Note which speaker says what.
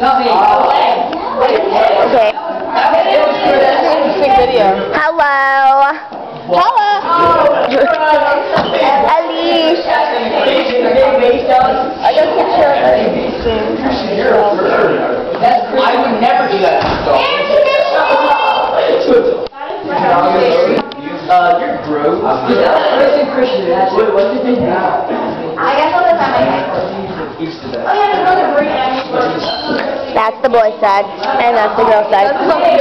Speaker 1: Okay. Hello. Hello. Elise.
Speaker 2: I a I would never do that. Uh, you're gross. Christian Christian. Wait, what's his name now?
Speaker 3: I guess my head.
Speaker 2: Used to that.
Speaker 3: Oh yeah.
Speaker 1: That's the boy side, and that's the girl side.